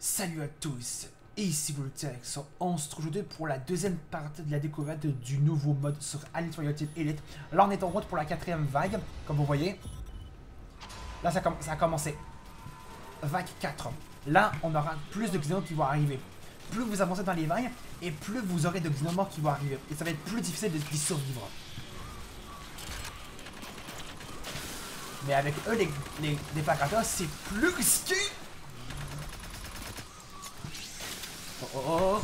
Salut à tous, et ici le sur 11 aujourd'hui pour la deuxième partie de la découverte du nouveau mode sur Allied Team Elite. Là on est en route pour la quatrième vague, comme vous voyez. Là ça, a commencé. Vague 4. Là on aura plus de xénos qui vont arriver. Plus vous avancez dans les vagues, et plus vous aurez de xénomorphes qui vont arriver. Et ça va être plus difficile de survivre. Mais avec eux, les, les, c'est plus risqué Oh oh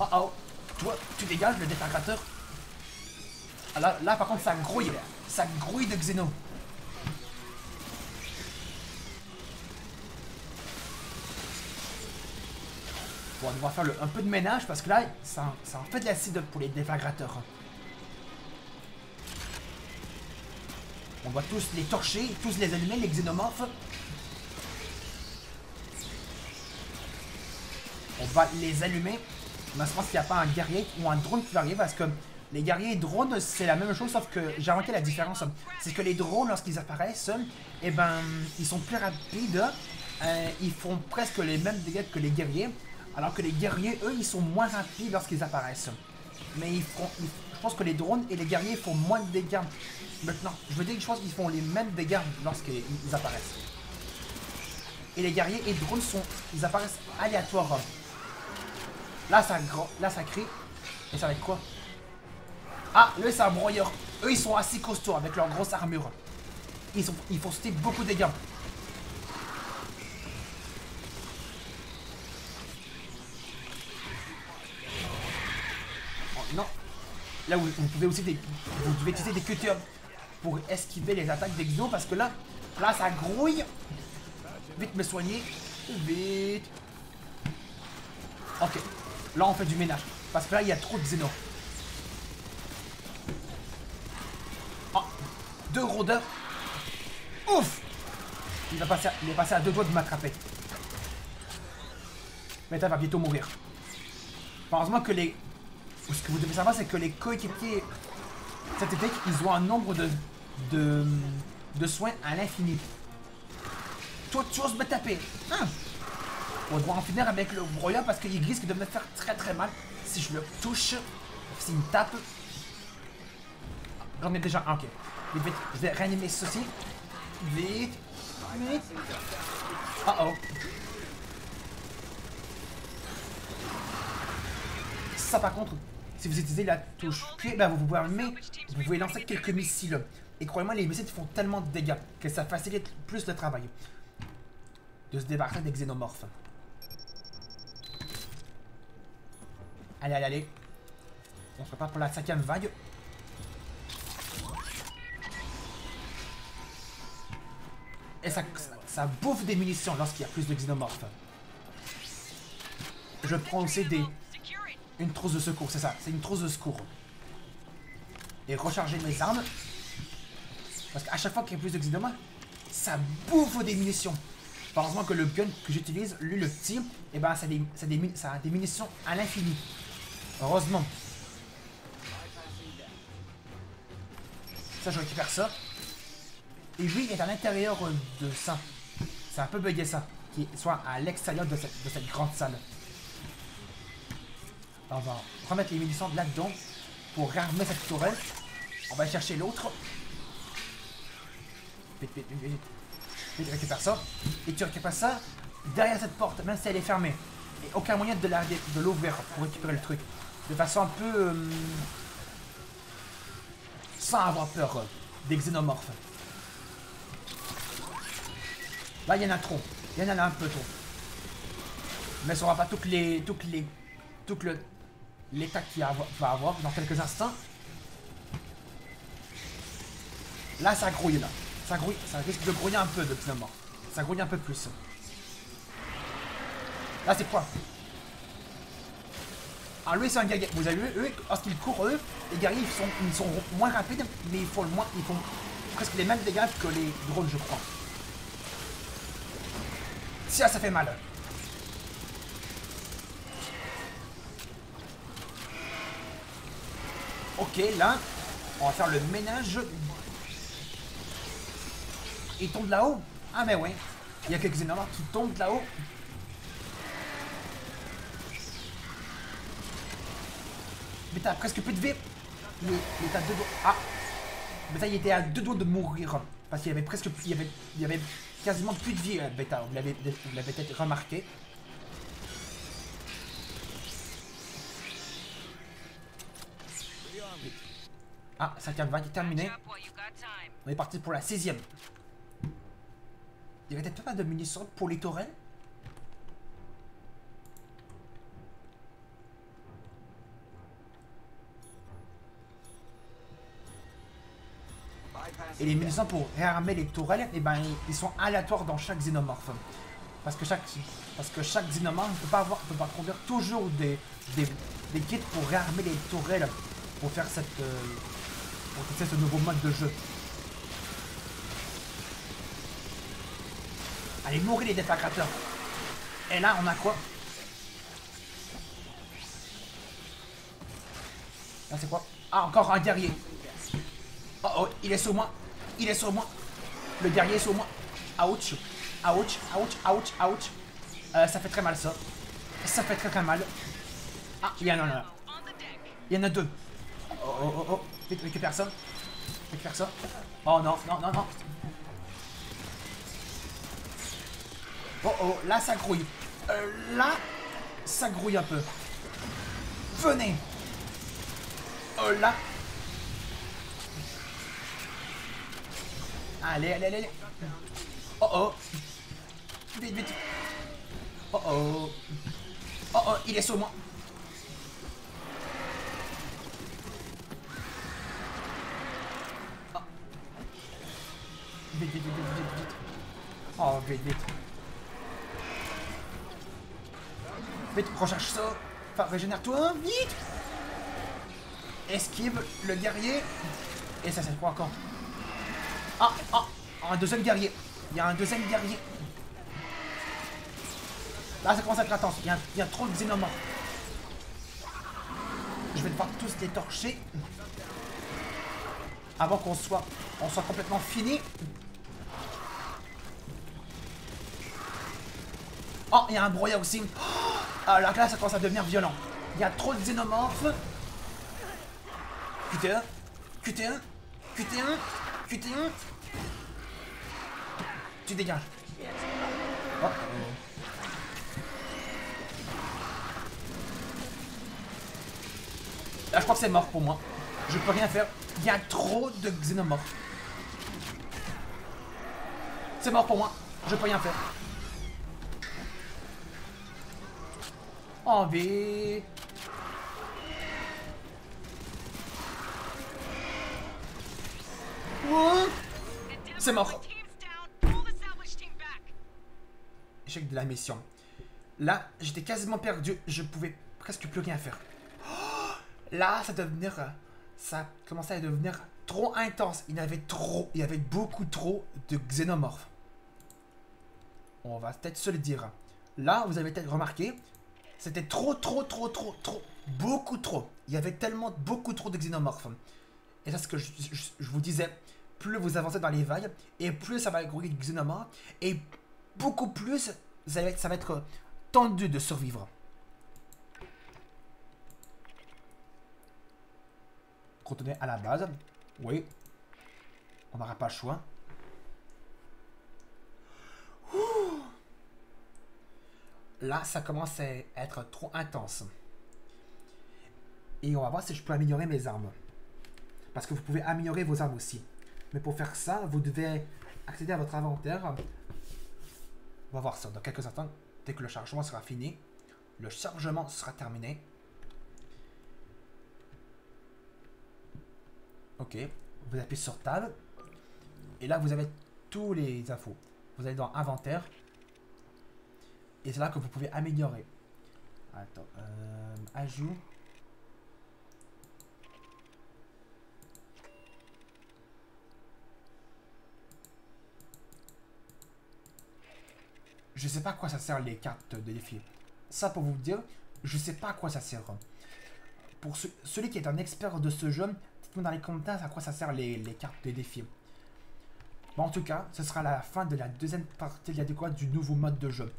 oh Oh Toi, tu dégages le déflagrateur. Ah, là, par contre, ça grouille. Ça grouille de Xeno. Bon, on va faire un peu de ménage parce que là, ça, ça en fait de l'acide pour les déflagrateurs. On va tous les torcher, tous les allumer, les xénomorphes. Va les allumer. Je pense qu'il n'y a pas un guerrier ou un drone qui va arriver parce que les guerriers et drones, c'est la même chose, sauf que j'ai remarqué la différence. C'est que les drones, lorsqu'ils apparaissent, eh ben, ils sont plus rapides. Euh, ils font presque les mêmes dégâts que les guerriers. Alors que les guerriers, eux, ils sont moins rapides lorsqu'ils apparaissent. Mais ils font, je pense que les drones et les guerriers font moins de dégâts. Maintenant, je veux dire je pense qu'ils font les mêmes dégâts lorsqu'ils apparaissent. Et les guerriers et drones sont, ils apparaissent aléatoires. Là, ça, là, ça crie. Et ça va être quoi? Ah, lui, c'est un broyeur. Eux, ils sont assez costauds avec leur grosse armure. Ils, ils font sauter beaucoup de dégâts. Oh, non. Là, vous, vous pouvez aussi des, vous pouvez utiliser des cutters pour esquiver les attaques des d'Exo parce que là, là, ça grouille. Vite me soigner. Vite. Ok. Là, on fait du ménage. Parce que là, il y a trop de Xeno. Oh, deux rôdeurs. Ouf il, va passer il est passé à deux doigts de m'attraper. Mais va bientôt mourir. Heureusement que les... Ce que vous devez savoir, c'est que les coéquipiers... Cette éthique, ils ont un nombre de... de, de soins à l'infini. Toi, tu oses me taper. Hein? On doit en finir avec le broyeur parce qu'il risque de me faire très très mal si je le touche. S'il me tape. J'en ai déjà ok. Vite, je vais réanimer ceci. Vite. Vite. Oh oh. Ça par contre, si vous utilisez la touche puis ben, vous, pouvez vous pouvez lancer quelques missiles. Et croyez-moi, les missiles font tellement de dégâts que ça facilite plus le travail de se débarrasser des xénomorphes. Allez, allez, allez. On se prépare pour la cinquième vague. Et ça, ça, bouffe des munitions lorsqu'il y a plus de xénomorphes. Je prends aussi des... Une trousse de secours, c'est ça. C'est une trousse de secours. Et recharger mes armes. Parce qu'à chaque fois qu'il y a plus de xénomorphes, ça bouffe des munitions. Heureusement que le gun que j'utilise, lui, le petit, et eh ben, ça a des munitions à l'infini. Heureusement. Ça, je récupère ça. Et lui, il est à l'intérieur de ça. C'est un peu bugué ça. Qui soit à l'extérieur de cette, grande salle. On va remettre les munitions là-dedans pour réarmer cette tourelle. On va chercher l'autre. Vite, vite. Vite, récupère ça. Et tu récupères ça derrière cette porte, même si elle est fermée. Et aucun moyen de l'ouvrir pour récupérer le truc de façon un peu... Euh, sans avoir peur euh, des xénomorphes. Là, il y en a trop. Il y en a un peu trop. Mais ça aura pas toutes les... Toutes les... Tout le... L'état qu'il va avoir dans quelques instants. Là, ça grouille, là. Ça grouille. Ça risque de grouiller un peu, de. Ça grouille un peu plus. Là, c'est quoi? Ah, lui, c'est un guerrier. Vous avez vu, eux, lorsqu'ils courent, eux, les guerriers, ils sont, ils sont moins rapides, mais ils font, le moins, ils font presque les mêmes dégâts que les drones, je crois. Ça, ça fait mal. Ok, là, on va faire le ménage. Il tombe là-haut Ah, mais ouais. Il y a quelques énormes qui tombent là-haut. Beta a presque plus de vie. Est, il est à deux doigts. Ah Beta, il était à deux doigts de mourir. Parce qu'il avait presque plus. Il y avait, il avait quasiment plus de vie, euh, Beta. Vous l'avez peut-être remarqué. Ah, ça va être terminé. On est parti pour la sixième. Il y avait peut-être pas mal de munitions pour les tourelles Et les munitions pour réarmer les tourelles, eh ben, ils sont aléatoires dans chaque xénomorphe. Parce que chaque, parce que chaque xénomorphe ne peut pas avoir, peut pas conduire toujours des, des, des kits pour réarmer les tourelles pour faire cette, euh, pour tester ce nouveau mode de jeu. Allez, mourir les déflagrateurs. Et là, on a quoi? Là, c'est quoi? Ah, encore un guerrier. Oh, oh, il est sur moi. Il est sur moi. Le guerrier est sur moi. Ouch. Ouch, ouch, ouch, ouch. Euh, ça fait très mal, ça. Ça fait très très mal. Ah, il y en a un. Il y en a deux. Oh, oh, oh, oh. Récupère ça. Récupère ça. Oh non, non, non, non. Oh, oh, là, ça grouille. Euh, là, ça grouille un peu. Venez. Oh, là. Allez, allez, allez, allez. Oh, oh. Vite, vite. Oh, oh. Oh, oh, il est sur moi. Vite, vite, vite, vite, vite, vite. Oh, vite, vite. Vite, recharge ça. Enfin, régénère-toi, vite. Esquive le guerrier. Et ça, c'est quoi encore Ah, ah, un deuxième guerrier. Il y a un deuxième guerrier. Là, ça commence à être intense. Il y a, trop de xénomorphes. Je vais devoir tous les torcher. Avant qu'on soit, on soit complètement fini. Oh, il y a un brouillard aussi. Oh, alors là, ça commence à devenir violent. Il y a trop de xénomorphes. QT1, QT1, QT1, QT1. Tu dégages. Oh, Là, je crois que c'est mort pour moi. Je peux rien faire. Il y a trop de xénomorphes. C'est mort pour moi. Je peux rien faire. En V. C'est mort. Échec de la mission. Là, j'étais quasiment perdu. Je pouvais presque plus rien faire. Oh Là, ça devenir, ça commençait à devenir trop intense. Il y avait trop, il y avait beaucoup trop de xénomorphes. On va peut-être se le dire. Là, vous avez peut-être remarqué, c'était trop, trop, trop, trop, trop, beaucoup trop. Il y avait tellement beaucoup trop de xénomorphes. Et ça, c'est ce que je vous disais. Plus vous avancez dans les vagues, et plus ça va grouiller de et beaucoup plus, ça va être, tendu de survivre. Retourner à la base. Oui. On n'aura pas le choix. Là, ça commence à être trop intense. Et on va voir si je peux améliorer mes armes. Parce que vous pouvez améliorer vos armes aussi. Mais pour faire ça, vous devez accéder à votre inventaire. On va voir ça dans quelques instants. Dès que le chargement sera fini. Le chargement sera terminé. Ok. Vous appuyez sur Tab. Et là, vous avez tous les infos. Vous allez dans Inventaire. Et c'est là que vous pouvez améliorer. Attends. Euh, ajout. Je sais pas à quoi ça sert les cartes de défi. Ça pour vous dire, je sais pas à quoi ça sert. Pour ce- celui qui est un expert de ce jeu, dites-moi dans les commentaires à quoi ça sert les, cartes de défi. Bon, en tout cas, ce sera la fin de la deuxième partie de la du nouveau mode de jeu.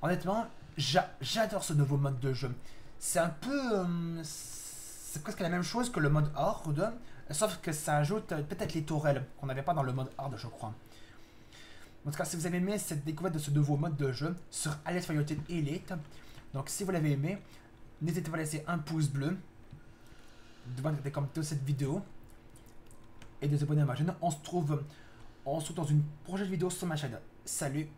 Honnêtement, j'a- j'adore ce nouveau mode de jeu. C'est un peu... euh, c'est presque la même chose que le mode horde, sauf que ça ajoute euh, peut-être les tourelles qu'on n'avait pas dans le mode horde, je crois. En tout cas, si vous avez aimé cette découverte de ce nouveau mode de jeu sur Alice Fireteam Elite, donc si vous l'avez aimé, n'hésitez pas à laisser un pouce bleu, de voir comme de cette vidéo, et de vous abonner à ma chaîne. On se trouve, on se retrouve dans une prochaine vidéo sur ma chaîne. Salut